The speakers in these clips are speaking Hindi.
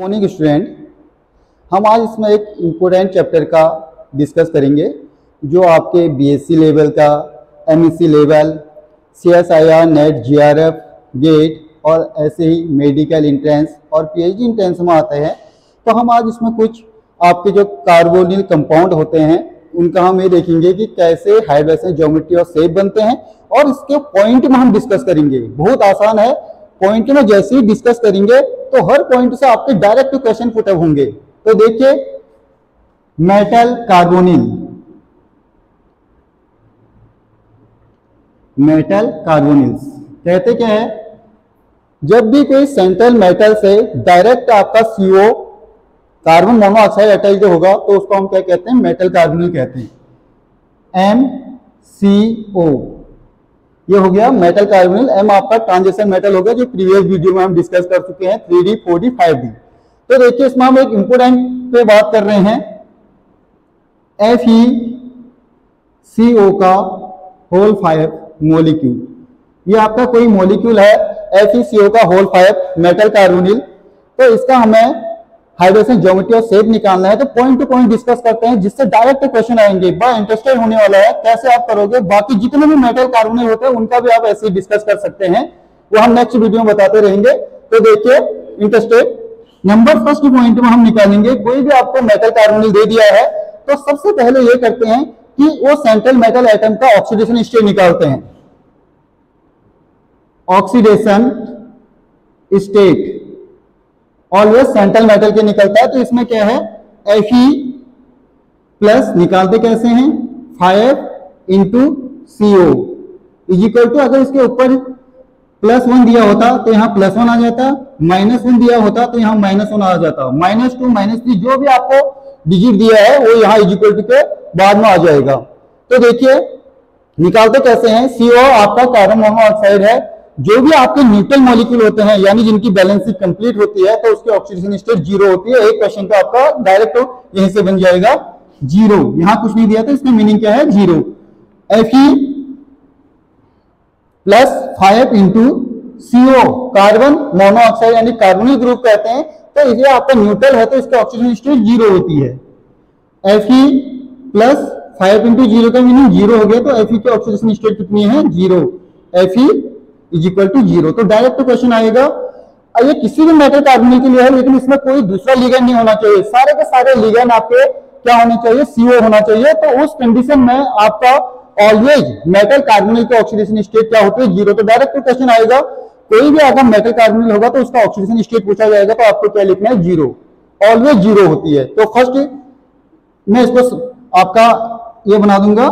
मॉर्निंग स्टूडेंट हम आज इसमें एक इम्पोर्टेंट चैप्टर का डिस्कस करेंगे, जो आपके बीएससी लेवल का MSc level CSIR NET JRF GATE और ऐसे ही मेडिकल इंट्रेंस और पीएचडी इंट्रेंस में आते हैं। तो हम आज इसमें कुछ आपके जो कार्बोनिल कंपाउंड होते हैं, उनका हम ये देखेंगे कि कैसे हाइड्रोजन ज्योमेट्री और शेप बनते हैं और इसके पॉइंट में हम डिस्कस करेंगे। बहुत आसान है पॉइंट में जैसे ही डिस्कस करेंगे तो हर पॉइंट से आपके डायरेक्ट क्वेश्चन पुटअप होंगे। तो देखिए मेटल कार्बोनिल मेटल कार्बोनिल्स कहते क्या है? जब भी कोई सेंट्रल मेटल से डायरेक्ट आपका सीओ कार्बन मोनोऑक्साइड अटैच होगा तो उसको हम क्या कहते हैं? मेटल कार्बोनिल कहते हैं। एम सी ओ ये हो गया मेटल कार्बोनिल एम आपका ट्रांजिशन मेटल हो गया जो प्रीवियस वीडियो में हम डिस्कस कर चुके हैं three D four D five D तो देखिए, इसमें हम एक इंपोर्टेंट पे बात कर रहे हैं। एफ़ ई सी ओ का होल फाइव मोलिक्यूल ये आपका कोई मोलिक्यूल है एफ़ ई सी ओ का होल फाइव मेटल कार्बोनिल तो इसका हमें हाइड्रोजन ज्योमेट्री और शेप निकालना है तो पॉइंट टू पॉइंट डिस्कस करते हैं, जिससे डायरेक्ट क्वेश्चन आएँगे, बड़ा इंटरेस्टेड होने वाला है, कैसे आप करोगे? बाकी जितने भी मेटल कार्बोनेट होते हैं, उनका भी आप ऐसे डिस्कस कर सकते हैं, वो हम नेक्स्ट वीडियो में बताते रहेंगे। तो देखिए इंटरेस्टेड नंबर फ़र्स्ट पॉइंट में हम निकालेंगे, कोई भी आपको मेटल कार्बोनिल दे दिया है तो सबसे पहले ये करते हैं कि वो सेंट्रल मेटल एटम का ऑक्सीडेशन स्टेट निकालते हैं। Oxidation state always central metal के निकलता है तो इसमें क्या है? एफ़ प्लस निकालते कैसे हैं? Five into CO is equal to अगर इसके ऊपर प्लस वन दिया होता तो यहाँ प्लस वन आ जाता माइनस वन दिया होता तो यहाँ माइनस वन आ जाता। माइनस टू माइनस थ्री जो भी आपको डिजिट दिया है, वो यहाँ इजिकल टू के बाद में आ जाएगा। तो देखिए, निकालते कैसे हैं? सीओ आपका कार्बन मोनोऑक्साइड है। जो भी आपके न्यूट्रल मॉलिक्यूल होते हैं, यानी जिनकी बैलेंसिंग कंप्लीट होती है तो उसकी ऑक्सीडेशन स्टेट ज़ीरो होती है। एक क्वेश्चन का आपका डायरेक्ट यहीं से बन जाएगा ज़ीरो यहाँ कुछ नहीं दिया था इसका मीनिंग क्या है? Zero F E plus five into CO carbon monoxide यानी कार्बोनिल ग्रुप कहते हैं। तो ये आपका न्यूट्रल है तो इसका ऑक्सीजन स्टेट ज़ीरो होती है। F E plus five into zero का मीनिंग ज़ीरो हो गया तो एफ़ ई की ऑक्सीजन स्टेट कितनी है? Zero F E is equal to zero तो डायरेक्ट क्वेश्चन आएगा। ये किसी भी मेटल कार्बोनिल के लिए है, लेकिन इसमें कोई दूसरा लीगन नहीं होना चाहिए। सारे के सारे लिगेंड आपके क्या होने चाहिए? सीओ होना चाहिए। तो उस कंडीशन में आपका ऑलवेज मेटल कार्बोनिल की ऑक्सीडेशन स्टेट क्या होती है? ज़ीरो तो डायरेक्ट क्वेश्चन आएगा। कोई भी अगर मेटल कार्बोनिल होगा तो उसका ऑक्सीडेशन स्टेट पूछा जाएगा तो आपको क्या लिखना है? ज़ीरो ऑलवेज ज़ीरो होती है। तो फ़र्स्ट मैं इसको आपका ये बना दूँगा।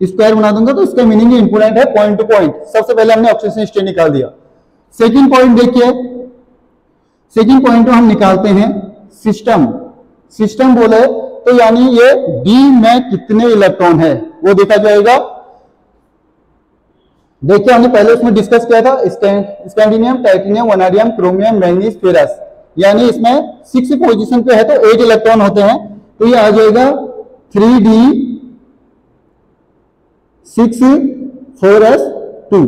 स्क्वायर बना दूँगा तो इसका मीनिंग इंपोर्टेंट है पॉइंट टू पॉइंट सबसे पहले हमने ऑक्सीजन स्टेट निकाल दिया। सेकंड पॉइंट देखिए। सेकंड पॉइंट हम निकालते हैं सिस्टम सिस्टम बोले तो यानी ये डी में कितने इलेक्ट्रॉन है, वो देखा जाएगा। देखिए, हमने पहले उसमें डिस्कस किया था scandium titanium vanadium chromium manganese ferrous यानी इसमें सिक्स पोजीशन पे है तो एट इलेक्ट्रॉन होते हैं। तो ये आ जाएगा three D six four S, two.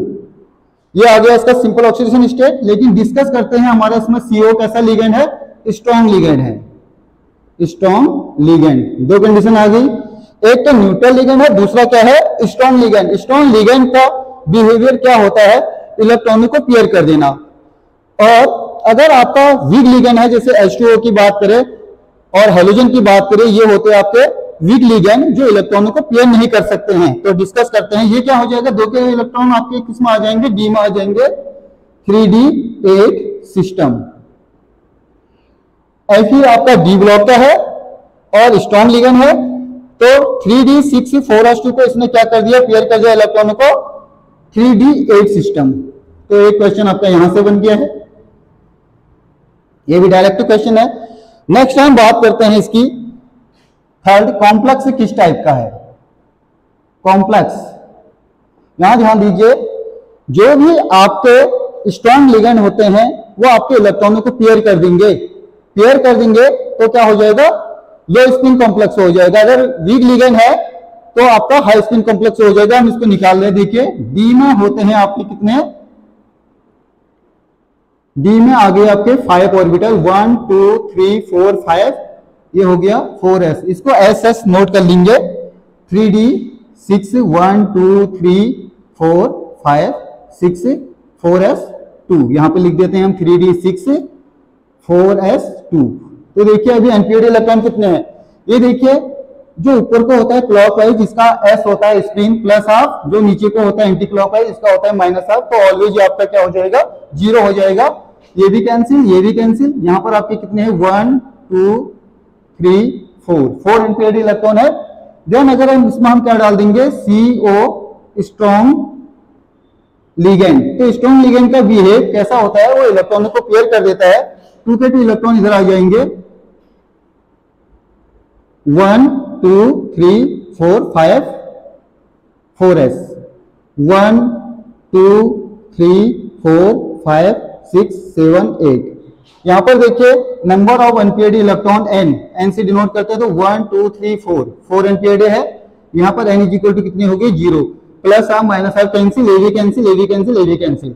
ये आ गया इसका सिंपल ऑक्सीडेशन स्टेट लेकिन डिस्कस करते हैं हमारा इसमें सीओ कैसा लिगेंड है? स्ट्रॉन्ग लिगेंड है। स्ट्रॉन्ग लिगेंड दो कंडीशन आ गई। एक तो न्यूट्रल लिगेंड है, दूसरा क्या है? स्ट्रॉन्ग लिगेंड स्ट्रॉन्ग लिगेंड का बिहेवियर क्या होता है? इलेक्ट्रॉनिक को पेयर कर देना। और अगर आपका वीक लिगेंड है, जैसे एच की बात करें और हेलोजन की बात करें, ये होते हैं आपके वीक लिगेंड जो इलेक्ट्रॉनों को पेयर नहीं कर सकते हैं। तो डिस्कस करते हैं, ये क्या हो जाएगा? दो के इलेक्ट्रॉन आपके किसमें आ जाएँगे? डी में आ जाएँगे। Three D eight system F आपका डी ब्लॉक का है और स्ट्रॉन्ग लिगेंड है। तो three D six four S two को इसने क्या कर दिया? पेयर कर दिया इलेक्ट्रॉनों को। थ्री डी एट सिस्टम तो एक क्वेश्चन आपका यहाँ से बन गया है। ये भी डायरेक्ट क्वेश्चन है। नेक्स्ट हम बात करते हैं इसकी। थर्ड कॉम्प्लेक्स किस टाइप का है? कॉम्प्लेक्स यहाँ ध्यान दीजिए, जो भी आपके स्ट्रॉन्ग लिगेंड होते हैं, वो आपके इलेक्ट्रॉनों को पेयर कर देंगे। पेयर कर देंगे तो क्या हो जाएगा? लो स्पिन कॉम्प्लेक्स हो जाएगा। अगर वीक लिगेंड है तो आपका हाई स्पिन कॉम्प्लेक्स हो जाएगा। हम इसको निकाल रहे देखिए डी में होते हैं आपके कितने? डी में आ गए आपके five orbital one two three four five ये हो गया फोर एस। इसको एस एस नोट कर लेंगे। Three D, six, one, two, three, four, five, six, four S, two. यहाँ पे लिख देते हैं हम three D, six, four S, two. तो देखिए अभी एनपीडी इलेक्ट्रॉन कितने हैं। ये देखिए, जो ऊपर को होता है क्लॉक वाइज इसका एस होता है स्पिन प्लस हाफ़ जो नीचे को होता है एंटी क्लॉक वाइज इसका होता है माइनस हाफ़ तो ऑलवेज आपका क्या हो जाएगा? ज़ीरो हो जाएगा। ये भी कैंसिल ये भी कैंसिल यहाँ पर आपके कितने हैं? One two three four four unpaired electron है? देन अगर हम इसमें हम क्या डाल देंगे? सी ओ स्ट्रॉन्ग लिगेंड तो स्ट्रॉन्ग लिगेंड का बिहेव कैसा होता है? वो इलेक्ट्रॉन को पेयर कर देता है। टू के टू इलेक्ट्रॉन इधर आ जाएँगे। One two three four five four S one two three four five six seven eight यहाँ पर देखिए number of unpaired electron N N से डिनोट करते हैं तो one two three four four unpaired है। यहाँ पर एन इज़ इक्वल टू कितनी होगी? ज़ीरो प्लस आप माइनस आप कैंसिल ए भी कैंसिल ए भी कैंसिल ए भी कैंसिल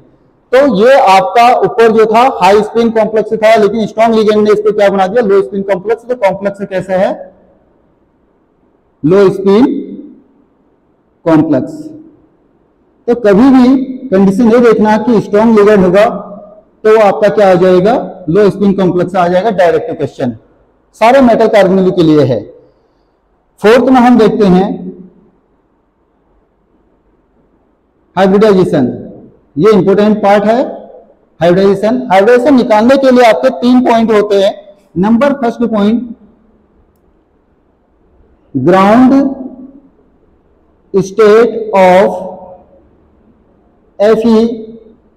तो ये आपका ऊपर जो था हाई स्पिन कॉम्प्लेक्स था, लेकिन स्ट्रॉन्ग लिगेंड ने इसको क्या बना दिया? लो स्पिन कॉम्प्लेक्स तो कॉम्प्लेक्स कैसा है? लो स्पिन कॉम्प्लेक्स तो कभी भी कंडीशन ये देखना कि स्ट्रॉन्ग लिगेंड होगा तो आपका क्या आ जाएगा? लो स्पिन कॉम्प्लेक्स आ जाएगा डायरेक्ट क्वेश्चन सारे मेटल कार्बोनिल के लिए है। फोर्थ में हम देखते हैं हाइब्रिडाइजेशन ये इंपोर्टेंट पार्ट है हाइब्रिडाइजेशन हाइब्रिडाइजेशन निकालने के लिए आपके तीन पॉइंट होते हैं। Number first point ground state of एफी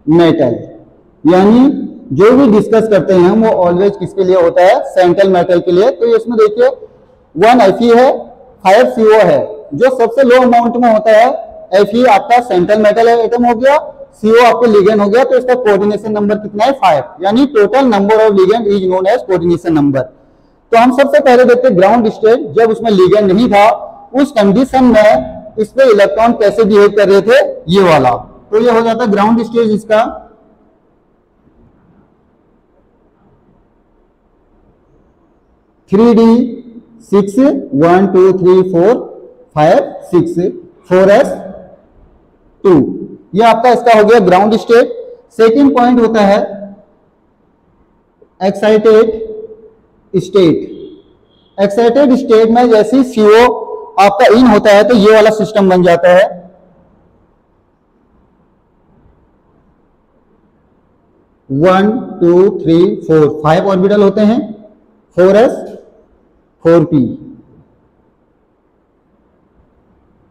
metal यानी जो भी डिस्कस करते हैं हम वो ऑलवेज किसके लिए होता है? सेंट्रल मेटल के लिए। तो इसमें देखिए वन एफ़ है फाइव सीओ है, जो सबसे लो अमाउंट में होता है एफ़ आपका सेंट्रल मेटल एटम हो गया सीओ आपको लिगेंड हो गया तो इसका कोऑर्डिनेशन नंबर कितना है? फाइव यानी total number of ligand is known as coordination number तो हम सबसे पहले देखते ग्राउंड स्टेट जब उसमें लिगेंड नहीं था, उस कंडीशन में इस पे इलेक्ट्रॉन कैसे बिहेव कर रहे थे? ये वाला। तो ये हो जाता ग्राउंड स्टेज इसका three D, six, one, two, three, four, five, six, four S, two. ये आपका इसका हो गया ग्राउंड स्टेट। सेकेंड पॉइंट होता है एक्साइटेड स्टेट। एक्साइटेड स्टेट में जैसे सीओ आपका इन होता है तो ये वाला सिस्टम बन जाता है। One, two, three, four, five orbital होते हैं। Four S four P.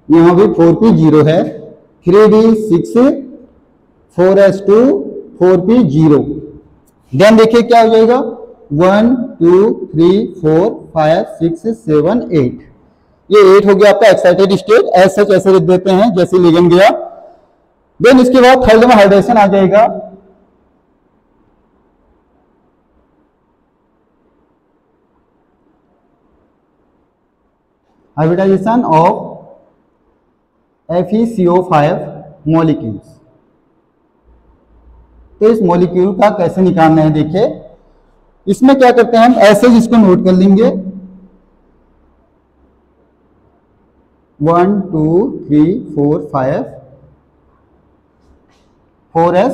यहाँ भी फोर पी ज़ीरो है। Three D six, four S two, four P zero. Then देखिए क्या हो जाएगा? One two three four five six seven eight ये एट हो गया आपका एक्साइटेड स्टेट एस सच ऐसे लिख देते हैं, जैसे लिगन गया। देन इसके बाद थर्ड में हाइड्रेशन आ जाएगा। Hybridization of FeCO5 molecules. तो इस मॉलिक्यूल का कैसे निकालना है, देखिए। इसमें क्या करते हैं, हम ऐसे इसको नोट कर लेंगे। One two three four five four S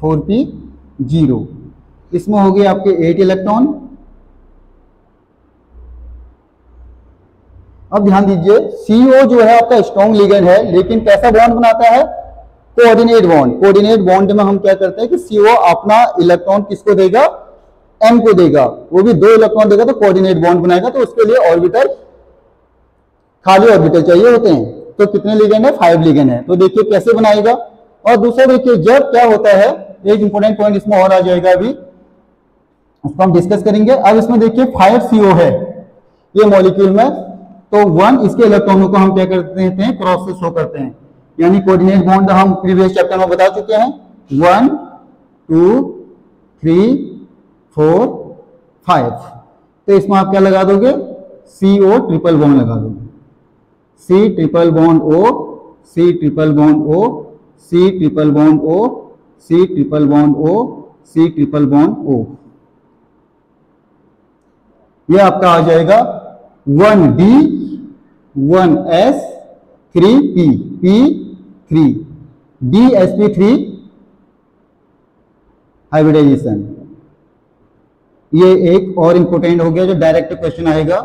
four P zero इसमें हो गए आपके एट इलेक्ट्रॉन अब ध्यान दीजिए सीओ जो है आपका स्ट्रॉन्ग लिगेंड है, लेकिन कैसा बॉन्ड बनाता है? कोऑर्डिनेट बॉन्ड कोऑर्डिनेट बॉन्ड में हम क्या करते हैं कि सीओ अपना इलेक्ट्रॉन किसको देगा? एम को देगा। वो भी दो इलेक्ट्रॉन देगा तो कोऑर्डिनेट बॉन्ड बनाएगा तो उसके लिए ऑर्बिटल खाली ऑर्बिटल चाहिए होते हैं। तो कितने लिगेंड है? फाइव लिगेंड है। तो देखिए कैसे बनाएगा। और दूसरा देखिए, जब क्या होता है? एक इंपॉर्टेंट पॉइंट इसमें और आ जाएगा अभी। उसको हम डिस्कस करेंगे। अब इसमें देखिए फाइव सीओ है। ये मॉलिक्यूल में तो वन इसके इलेक्ट्रॉनों को हम क्या करते हैं क्रॉस से शो करते हैं। यानी कोऑर्डिनेट बॉन्ड हम प्रीवियस चैप्टर में बता चुके हैं। One two three four five तो इसमें आप क्या लगा दोगे? सी ओ ट्रिपल बॉन्ड लगा दोगे। C triple bond O C triple bond O C triple bond O C triple bond O C triple bond O ये आपका आ जाएगा one D one S three P P three D S P three hybridisation ये एक और इंपोर्टेंट हो गया जो डायरेक्ट क्वेश्चन आएगा।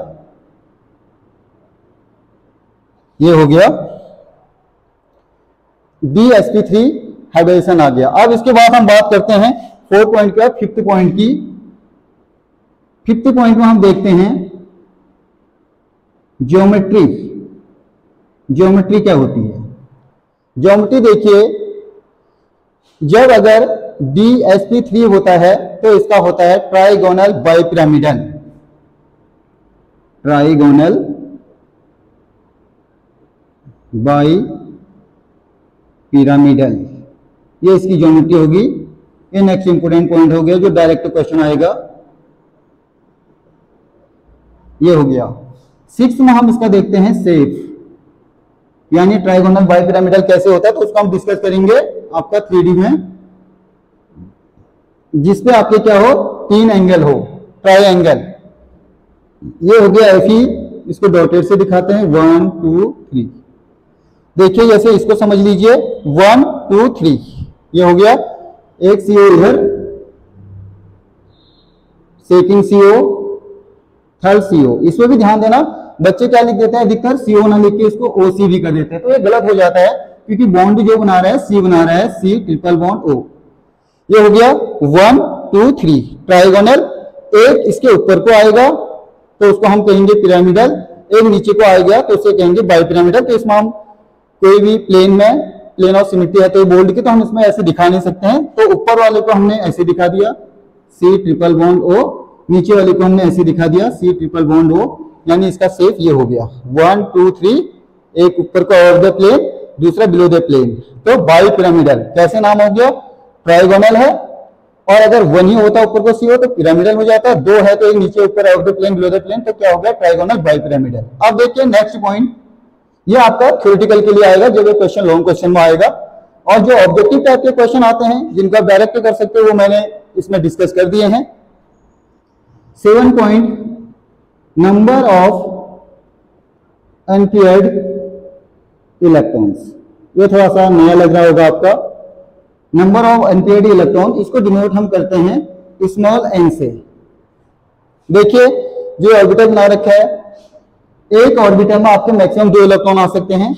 ये हो गया। D S P three hybridisation आ गया। अब इसके बाद हम बात करते हैं फोर पॉइंट का फिफ्थ पॉइंट की। फिफ्थ पॉइंट में हम देखते हैं ज्योमेट्री। ज्योमेट्री क्या होती है? ज्योमेट्री देखिए, जब अगर डी एस पी थ्री होता है तो इसका होता है trigonal bipyramidal trigonal bipyramidal ये इसकी ज्योमेट्री होगी। ये नेक्स्ट इंपोर्टेंट पॉइंट हो गया, जो डायरेक्ट क्वेश्चन आएगा। ये हो गया। सिक्स में हम इसका देखते हैं सेफ़ यानी ट्राइगोनल बाइपिरामिडल कैसे होता है तो उसको हम डिस्कस करेंगे आपका थ्री में, जिसपे आपके क्या हो, तीन एंगल हो ट्राई एंगल ये हो गया एफ़ इसको डॉटेड से दिखाते हैं वन टू थ्री देखिए, जैसे इसको समझ लीजिए वन टू थ्री ये हो गया, एक सीओ इधर सेकंड सीओ थर्ड सीओ इसमें भी ध्यान देना, बच्चे क्या लिख देते हैं? अधिकतर सीओ ना लिख के इसको ओ सी भी कर देते हैं। तो ये गलत हो जाता है, क्योंकि बॉन्ड जो बना रहा है सी बना रहा है सी ट्रिपल बॉन्ड ओ ये हो गया वन टू थ्री ट्राइगोनल एक इसके ऊपर को आएगा तो उसको हम कहेंगे पिरामिडल एक नीचे को आएगा तो उसे कहेंगे बाई पिरामिडल तो इसमें हम कोई भी प्लेन में प्लेन ऑफ़ सिमिट्री है तो बोल्ड की तो हम इसमें ऐसे दिखा नहीं सकते हैं। तो ऊपर वाले को हमने ऐसे दिखा दिया सी ट्रिपल बॉन्ड ओ नीचे वाले को हमने ऐसे दिखा दिया सी ट्रिपल बॉन्ड हो, यानी इसका सेफ़ ये हो गया। वन टू थ्री एक ऊपर का ऑफ़ द प्लेन दूसरा बिलो द प्लेन तो बाई पिरामिडल कैसे नाम हो गया? ट्राइगोनल है, और अगर वन ही होता ऊपर को सी हो तो पिरामिडल हो जाता है। दो है तो एक नीचे ऊपर of the plane below the plane तो क्या हो गया? ट्राइगोनल बाई पिरामिडल अब देखिए नेक्स्ट पॉइंट ये आपका थ्योरेटिकल के लिए आएगा जब क्वेश्चन लॉन्ग क्वेश्चन में आएगा। और जो ऑब्जेक्टिव टाइप के क्वेश्चन आते हैं, जिनका डायरेक्ट कर सकते हो, वो मैंने इसमें डिस्कस कर दिए हैं। Seven point number of unpaired electrons. ये थोड़ा सा नया लग रहा होगा आपका। नंबर ऑफ़ एनपीएड इलेक्ट्रॉन, इसको डिनोट हम करते हैं स्मॉल एन से। देखिए, जो ऑर्बिटल बना रखा है, एक ऑर्बिटल में आपके मैक्सिमम दो इलेक्ट्रॉन आ सकते हैं।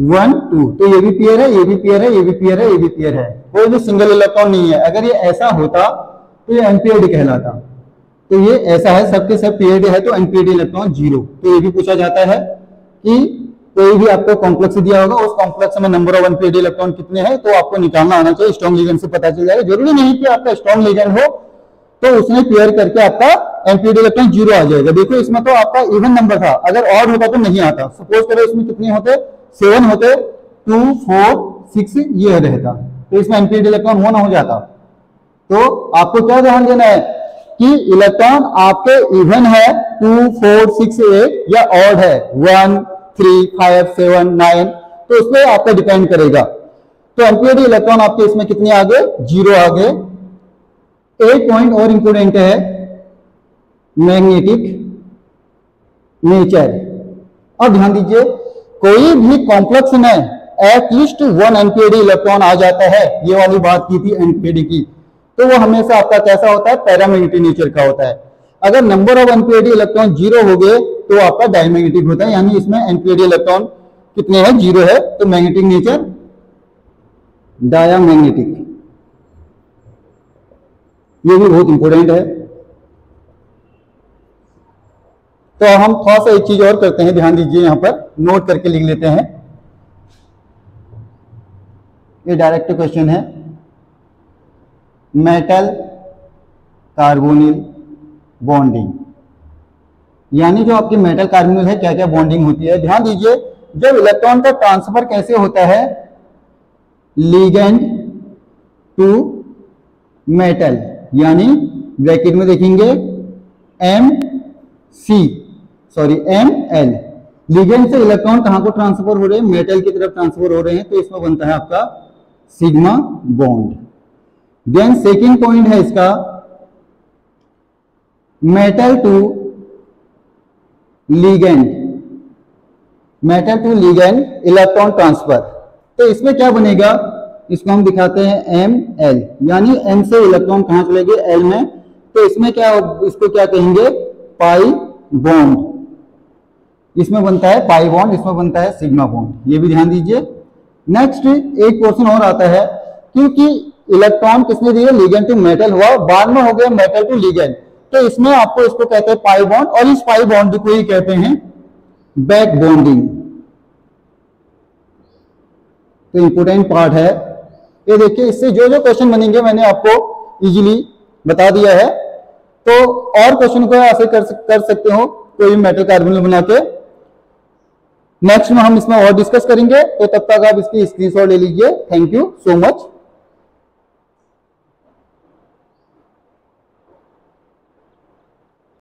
One, two. तो ये भी पेयर है, ये भी पेयर है, ये भी पेयर है, ये भी पेयर है। कोई भी सिंगल इलेक्ट्रॉन नहीं है। अगर ये ऐसा होता तो ये एनपीएड कहलाता। तो ये ऐसा है, सबके सब पीएड है तो एनपीएड इलेक्ट्रॉन ज़ीरो तो ये भी पूछा जाता है कि कोई भी आपको कॉम्प्लेक्स दिया होगा, उस कॉम्प्लेक्स में नंबर ऑफ़ एनपीएड इलेक्ट्रॉन कितने हैं तो आपको निकालना आना चाहिए स्ट्रॉन्ग लीजन से पता चल जाएगा। ज़रूरी नहीं कि आपका स्ट्रॉन्ग लीजन हो तो उसने पेयर करके आपका एनपीडी इलेक्ट्रॉन ज़ीरो आ जाएगा। देखो, इसमें तो आपका इवन नंबर था, अगर ऑड होता तो नहीं आता। सपोज़ करो इसमें कितने होते? सेवन होते टू फोर सिक्स ये रहता। तो इसमें एनपीडी इलेक्ट्रॉन वन हो जाता। तो आपको क्या ध्यान देना है? कि इलेक्ट्रॉन आपके इवन है टू फोर सिक्स एट या ऑड है one three five seven nine तो उस पर आपका डिपेंड करेगा। तो एनपीडी इलेक्ट्रॉन आपके इसमें कितने आगे? ज़ीरो आगे। एक पॉइंट और इंपोर्टेंट है। मैग्नेटिक नेचर अब ध्यान दीजिए, कोई भी कॉम्प्लेक्स में at least one unpaired electron आ जाता है। ये वाली बात की थी एनपीडी की। तो वो हमेशा आपका कैसा होता है? पैरामैग्नेटिक नेचर का होता है। अगर number of unpaired electron zero हो गए तो आपका डायमैग्नेटिक होता है। यानी इसमें एनपीडी इलेक्ट्रॉन कितने हैं? ज़ीरो है। तो मैग्नेटिक नेचर डायामैग्नेटिक ये भी बहुत इंपॉर्टेंट है। तो हम थोड़ा सा एक चीज़ और करते हैं। ध्यान दीजिए यहाँ पर। नोट करके लिख लेते हैं। ये डायरेक्ट क्वेश्चन है। मेटल कार्बोनिल बॉन्डिंग यानी जो आपकी मेटल कार्बोनिल है क्या क्या बॉन्डिंग होती है? ध्यान दीजिए, जब इलेक्ट्रॉन का ट्रांसफ़र कैसे होता है? लीगेंड टू मेटल यानी ब्रैकेट में देखेंगे M C sorry M L ligand से इलेक्ट्रॉन कहाँ को ट्रांसफ़र हो रहे हैं? मेटल की तरफ़ ट्रांसफ़र हो रहे हैं तो इसमें बनता है आपका sigma bond then second point है इसका metal to ligand metal to ligand electron transfer तो इसमें क्या बनेगा? इसको हम दिखाते हैं एम एल यानी एम से इलेक्ट्रॉन कहाँ चले गए एल में। तो इसमें क्या, इसको क्या कहेंगे? पाई बॉन्ड इसमें बनता है पाई बॉन्ड इसमें बनता है सिग्मा बॉन्ड ये भी ध्यान दीजिए। नेक्स्ट एक क्वेश्चन और आता है। क्योंकि इलेक्ट्रॉन किसने दिए? लीगेंड टू मेटल हुआ। बाद में हो गया मेटल टू लीगेंड। तो इसमें आपको इसको कहते हैं पाई बॉन्ड और इस पाई बॉन्ड को ही कहते हैं बैक बॉन्डिंग। तो इंपोर्टेंट पार्ट है। ये देखिए इससे जो जो क्वेश्चन बनेंगे मैंने आपको इजीली बता दिया है। तो और क्वेश्चन को ऐसे कर, कर सकते हो कोई मेटल कार्बन बना के। नेक्स्ट में हम इसमें और डिस्कस करेंगे। तो तब तक आप इसकी स्क्रीनशॉट ले लीजिए। Thank you so much